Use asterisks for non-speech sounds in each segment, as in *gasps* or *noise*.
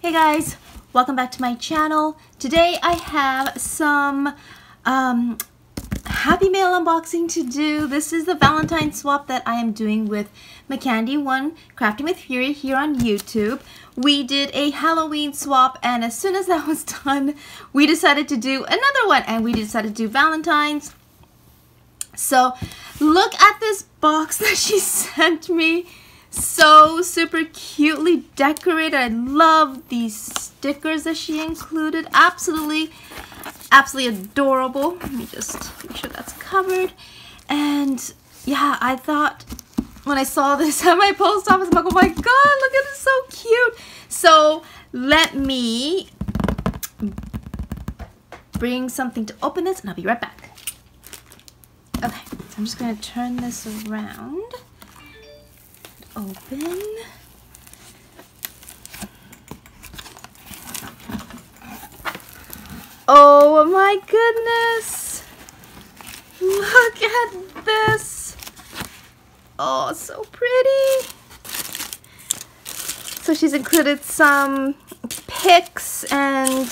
Hey guys, welcome back to my channel. Today I have some um, Happy Mail unboxing to do. This is the Valentine swap that I am doing with mckeehand1 Crafting with Fury here on YouTube. We did a Halloween swap and as soon as that was done, we decided to do another one and we decided to do Valentine's. So look at this box *laughs* that she sent me so super cutely decorated. I love these stickers that she included. Absolutely, absolutely adorable. Let me just make sure that's covered. And yeah, I thought when I saw this *laughs* at my post office, I'm like, oh my god, look at it, so cute. So let me bring something to open this and I'll be right back. Okay, so I'm just gonna turn this around open. Oh my goodness! Look at this! Oh, so pretty! So she's included some picks and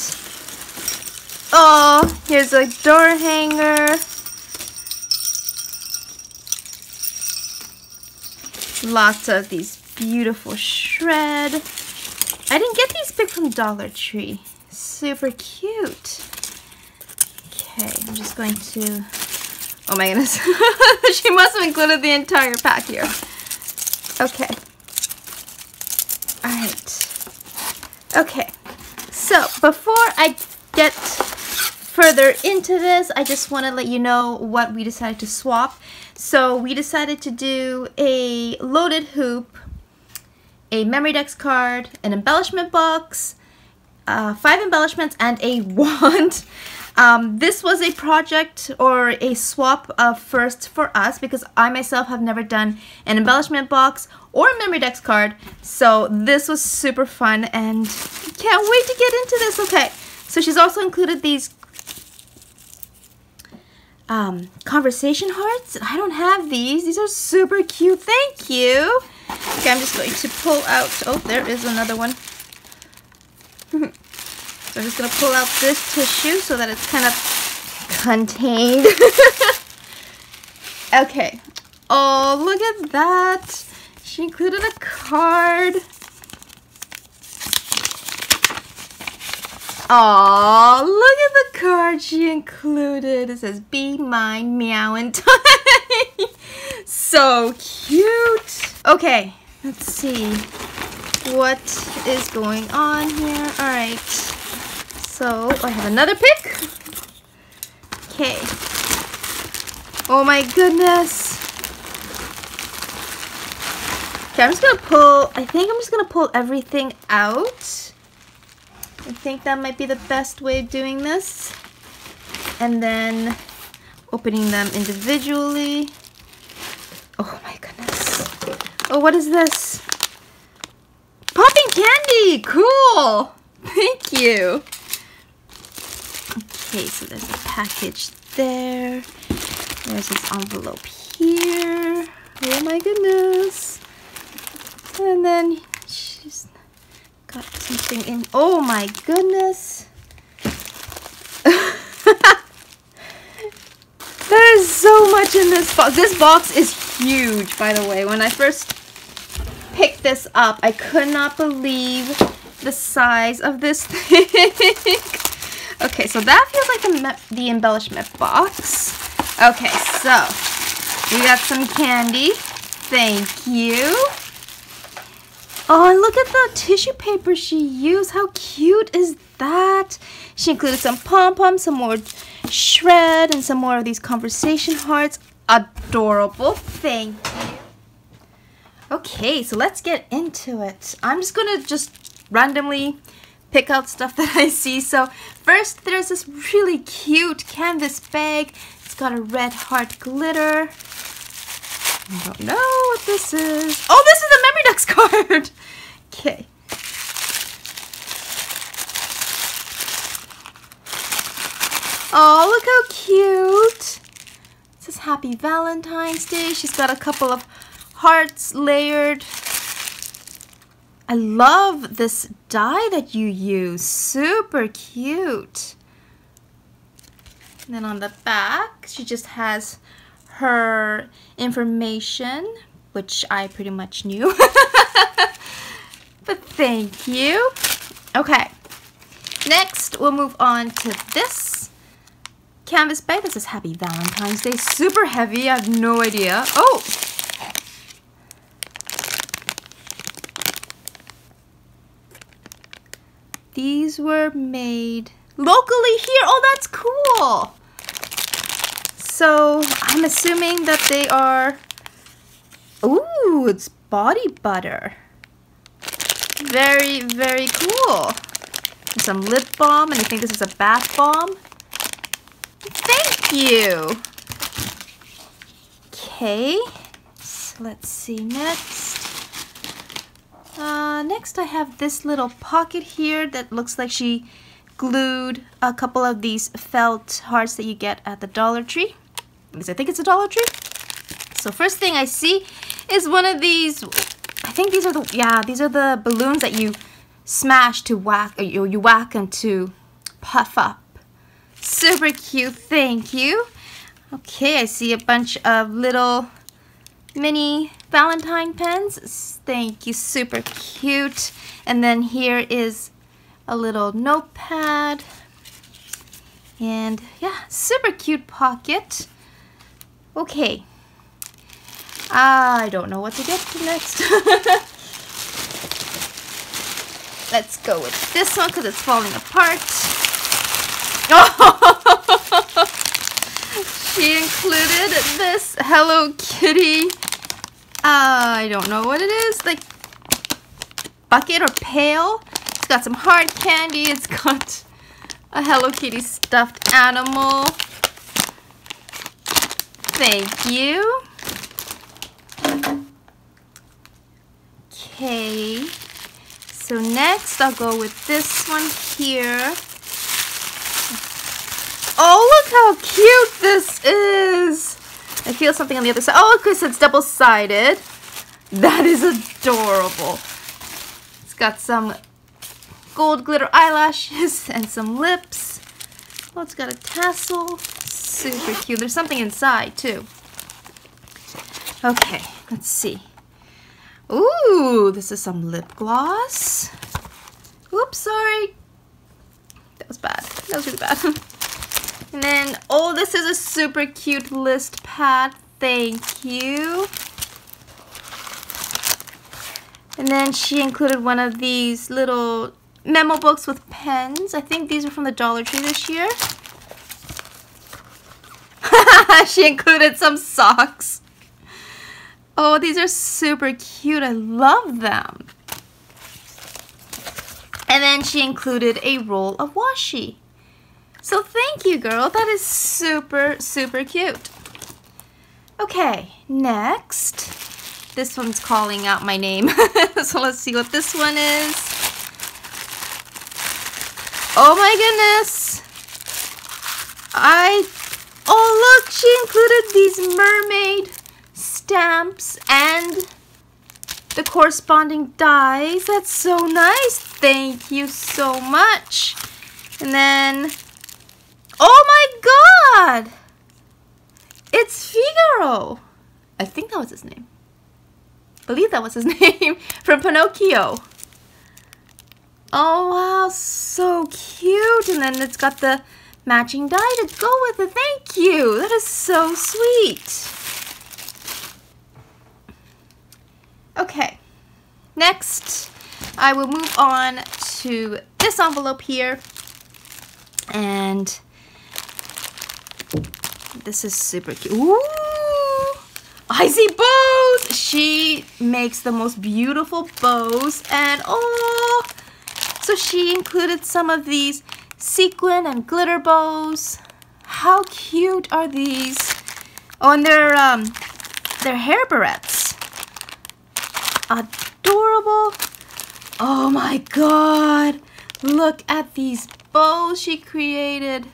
oh, here's a door hanger. Lots of these beautiful shred. I didn't get these picked from Dollar Tree. Super cute. Okay, I'm just going to... Oh my goodness. *laughs* she must have included the entire pack here. Okay. Alright. Okay. So, before I get further into this, I just want to let you know what we decided to swap. So we decided to do a loaded hoop, a memory dex card, an embellishment box, uh, five embellishments, and a *laughs* wand. Um, this was a project or a swap of first for us because I myself have never done an embellishment box or a memory dex card. So this was super fun and can't wait to get into this. Okay, so she's also included these um, conversation hearts. I don't have these. These are super cute. Thank you. Okay, I'm just going to pull out. Oh, there is another one. *laughs* so I'm just going to pull out this tissue so that it's kind of contained. *laughs* okay. Oh, look at that. She included a card. Oh, look at the card she included. It says, be mine, meow and time. *laughs* so cute. Okay, let's see what is going on here. All right, so I have another pick. Okay. Oh my goodness. Okay, I'm just gonna pull, I think I'm just gonna pull everything out. I think that might be the best way of doing this. And then opening them individually. Oh my goodness. Oh, what is this? Popping candy! Cool! *laughs* Thank you. Okay, so there's a package there. There's this envelope here. Oh my goodness. And then something in. Oh my goodness. *laughs* There's so much in this box. This box is huge, by the way. When I first picked this up, I could not believe the size of this *laughs* thing. okay, so that feels like the, the embellishment box. Okay, so we got some candy. Thank you. Oh, and look at the tissue paper she used. How cute is that? She included some pom-poms, some more shred, and some more of these conversation hearts. Adorable. Thank you. Okay, so let's get into it. I'm just going to just randomly pick out stuff *laughs* that I see. So first, there's this really cute canvas bag. It's got a red heart glitter. I don't know what this is. Oh, this is a memory *laughs* Memorydex card. Okay. Oh, look how cute. It says Happy Valentine's Day. She's got a couple of hearts layered. I love this die that you use. Super cute. And then on the back, she just has her information, which I pretty much knew. *laughs* but thank you. Okay. Next, we'll move on to this canvas bag This is Happy Valentine's Day. Super heavy. I have no idea. Oh! These were made locally here. Oh, that's cool. So I'm assuming that they are, ooh, it's body butter. Very, very cool. And some lip balm, and I think this is a bath bomb. Thank you. Okay, so let's see next. Uh, next I have this little pocket here that looks like she glued a couple of these felt hearts that you get at the Dollar Tree. Because I think it's a Dollar Tree. So first thing I see is one of these, I think these are the, yeah, these are the balloons that you smash to whack, or you, you whack them to puff up. Super cute, thank you. Okay, I see a bunch of little mini Valentine pens. Thank you, super cute. And then here is a little notepad. And yeah, super cute pocket. Okay. I don't know what to get next. *laughs* Let's go with this one because it's falling apart. *laughs* she included this Hello Kitty uh, I don't know what it is, like bucket or pail. It's got some hard candy. It's *laughs* got a Hello Kitty stuffed animal. Thank you. Okay. So next I'll go with this one here. Oh, look how cute this is. I feel something on the other side. Oh, Chris, it's double-sided. That is adorable. It's got some gold glitter eyelashes *laughs* and some lips. Oh, it's got a tassel. Super cute. There's something inside, too. Okay, let's see. Ooh, this is some lip gloss. Oops, sorry. That was bad. That was really bad. *laughs* And then, oh, this is a super cute list pad. Thank you. And then she included one of these little memo books with pens. I think these are from the Dollar Tree this year. *laughs* she included some socks. Oh, these are super cute. I love them. And then she included a roll of washi. So thank you, girl. That is super, super cute. Okay, next. This one's calling out my name. *laughs* so let's see what this one is. Oh my goodness. I, oh look, she included these mermaid stamps and the corresponding dies. That's so nice. Thank you so much. And then Oh my god! It's Figaro! I think that was his name. I believe that was his *laughs* name. From Pinocchio. Oh wow, so cute. And then it's got the matching die to go with it. Thank you. That is so sweet. Okay. Next, I will move on to this envelope here. And this is super cute. Ooh! Icy bows! She makes the most beautiful bows and oh! So she included some of these sequin and glitter bows. How cute are these? Oh, and they're, um, they're hair barrettes. Adorable. Oh my god. Look at these bows she created.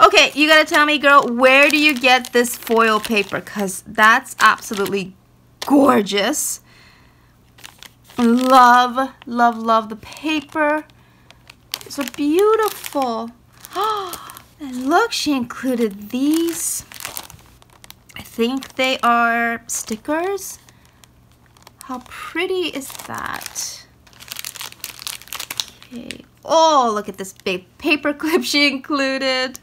Okay, you gotta tell me, girl, where do you get this foil paper? Because that's absolutely gorgeous. Love, love, love the paper. So beautiful. *gasps* and look, she included these. I think they are stickers. How pretty is that? Okay. Oh, look at this big paper clip she included.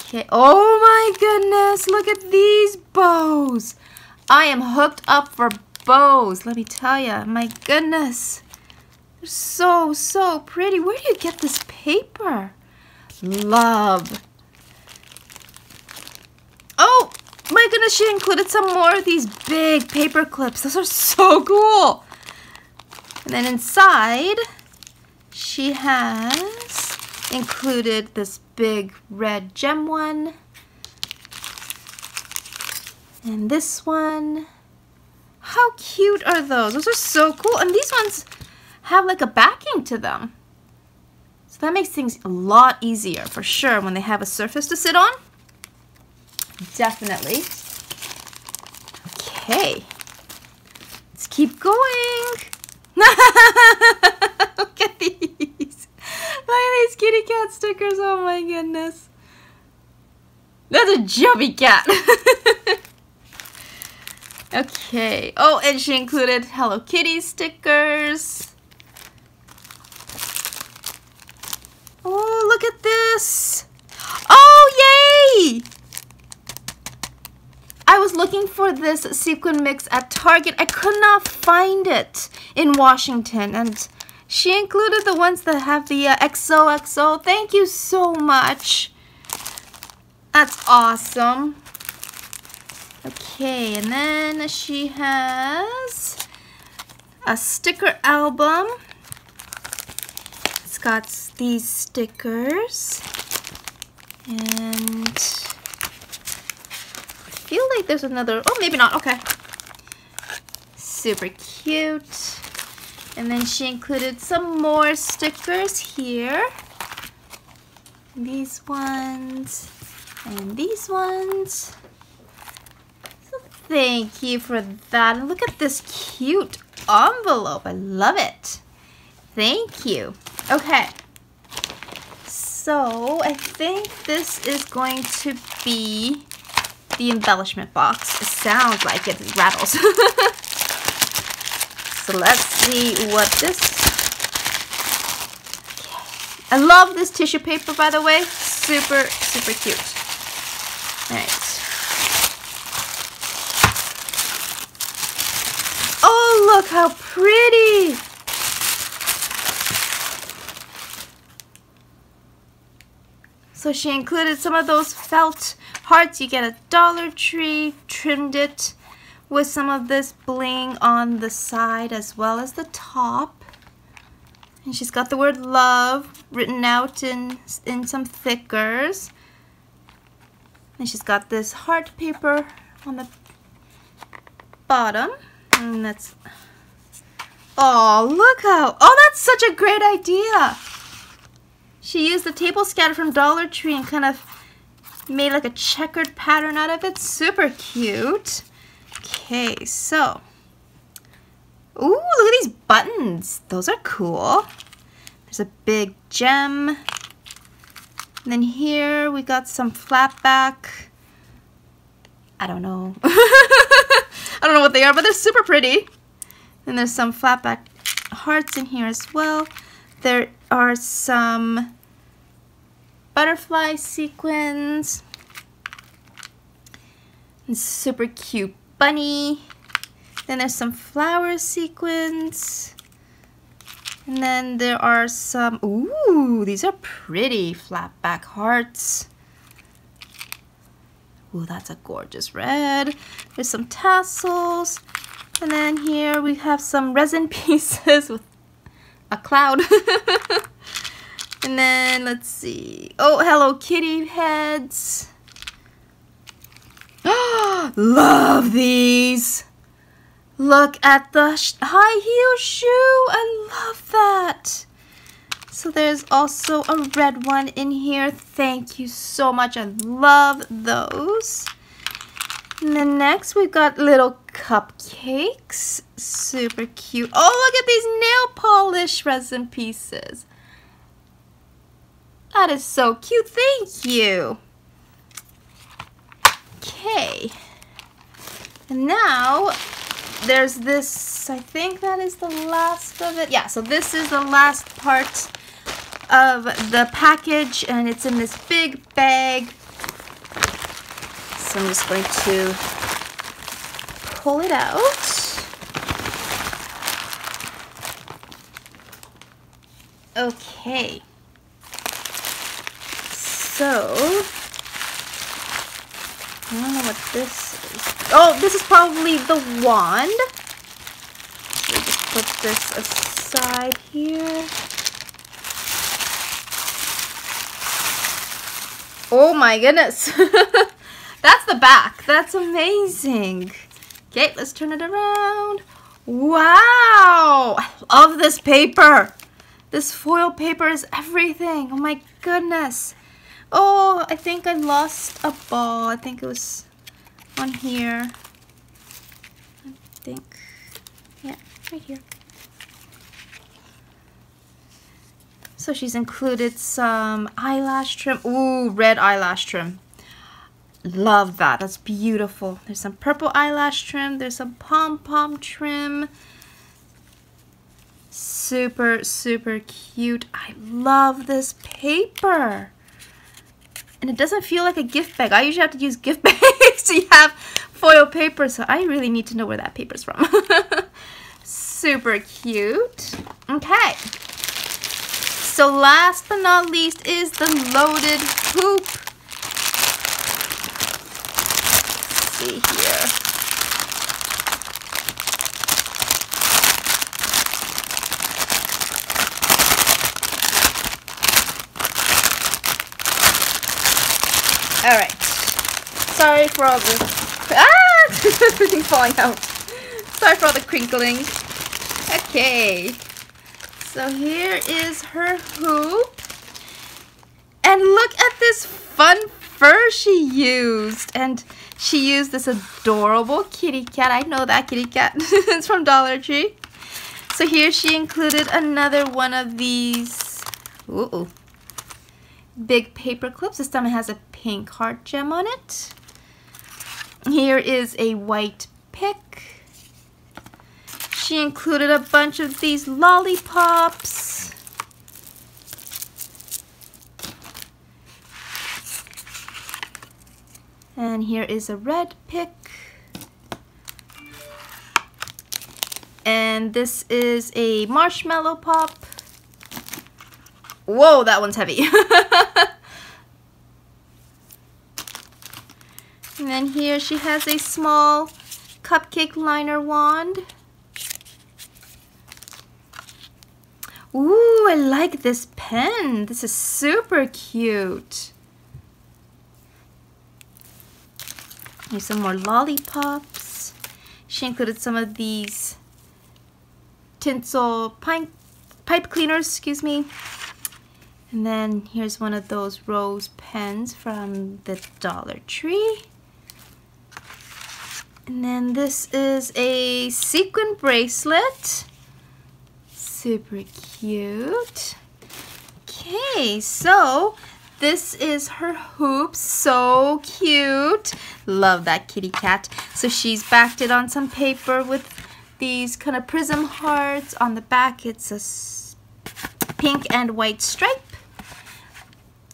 Okay. Oh my goodness. Look at these bows. I am hooked up for bows. Let me tell you. My goodness. They're so, so pretty. Where do you get this paper? Love. Oh, my goodness. She included some more of these big paper clips. Those are so *laughs* cool. And then inside, she has included this big red gem one. And this one. How cute are those? Those are so cool. And these ones have like a backing to them. So that makes things a lot easier for sure when they have a surface to sit on. Definitely. Okay. Let's keep going. *laughs* Look at these. Look at these kitty cat stickers. Oh my goodness. That's a jumpy cat. *laughs* okay. Oh, and she included Hello Kitty stickers. Oh, look at this. Oh, yay! Was looking for this sequin mix at Target. I could not find it in Washington. And she included the ones that have the uh, XOXO. Thank you so much. That's awesome. Okay, and then she has a sticker album. It's got these stickers. And feel like there's another, oh, maybe not, okay. Super cute. And then she included some more stickers here. These ones and these ones. So thank you for that. And look at this cute envelope. I love it. Thank you. Okay. So I think this is going to be the embellishment box. It sounds like it, rattles. *laughs* So let's see what this... I love this tissue paper, by the way. Super, super cute. Alright. Oh, look how pretty! So she included some of those felt hearts you get at Dollar Tree, trimmed it with some of this bling on the side as well as the top. And she's got the word love written out in, in some thickers. And she's got this heart paper on the bottom. And that's, oh, look how, oh, that's such a great idea. She used the table scatter from Dollar Tree and kind of made like a checkered pattern out of it. Super cute. Okay, so. Ooh, look at these buttons. Those are cool. There's a big gem. And then here we got some flat back. I don't know. *laughs* I don't know what they are, but they're super pretty. And there's some flat back hearts in here as well. There are some butterfly sequins. Super cute bunny. Then there's some flower sequins. And then there are some, ooh, these are pretty flat back hearts. Ooh, that's a gorgeous red. There's some tassels. And then here we have some resin *laughs* pieces with a cloud. *laughs* and then let's see. Oh, Hello Kitty heads. *gasps* Love these. Look at the high heel shoe. I love that. So there's also a red one in here. Thank you so much. I love those. And then next we've got little cupcakes. Super cute. Oh, look at these nail polish resin pieces. That is so cute. Thank you. Okay. And now there's this, I think that is the last of it. Yeah, so this is the last part of the package and it's in this big bag. So I'm just going to pull it out. Okay. So, I don't know what this is. Oh, this is probably the wand. Me just put this aside here. Oh my goodness. *laughs* That's the back. That's amazing. Okay, let's turn it around. Wow! I love this paper. This foil paper is everything. Oh my goodness. Oh, I think I lost a ball. I think it was on here. I think. Yeah, right here. So she's included some eyelash trim. Ooh, red eyelash trim. Love that. That's beautiful. There's some purple eyelash trim. There's some pom-pom trim. Super, super cute. I love this paper. And it doesn't feel like a gift bag. I usually have to use gift *laughs* bags to have foil paper, so I really need to know where that paper's from. *laughs* super cute. Okay. So last but not least is the loaded hoop. Let's see here. All right. Sorry for all the ah *laughs* everything falling out. Sorry for all the crinkling. Okay. So here is her hoop. And look at this fun fur she used. And she used this adorable kitty cat. I know that kitty cat. *laughs* it's from Dollar Tree. So here she included another one of these ooh, big paper clips. This time it has a pink heart gem on it. Here is a white pick. She included a bunch of these lollipops. And here is a red pick. And this is a marshmallow pop. Whoa, that one's heavy. *laughs* and then here she has a small cupcake liner wand. Ooh, I like this pen. This is super cute. Here's some more lollipops. She included some of these tinsel pipe, pipe cleaners, excuse me. And then here's one of those rose pens from the Dollar Tree. And then this is a sequin bracelet super cute. Okay, so this is her hoop. So cute. Love that kitty cat. So she's backed it on some paper with these kind of prism hearts. On the back, it's a pink and white stripe.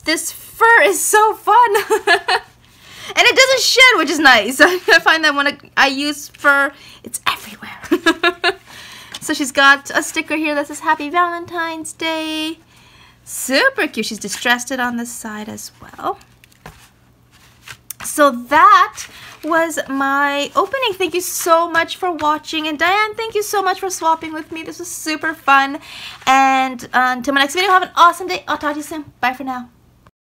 This fur is so fun. *laughs* and it doesn't shed, which is nice. *laughs* I find that when I use fur, it's everywhere. *laughs* So she's got a sticker here that says Happy Valentine's Day. Super cute. She's distressed it on the side as well. So that was my opening. Thank you so much for watching. And Diane, thank you so much for swapping with me. This was super fun. And until my next video, have an awesome day. I'll talk to you soon. Bye for now.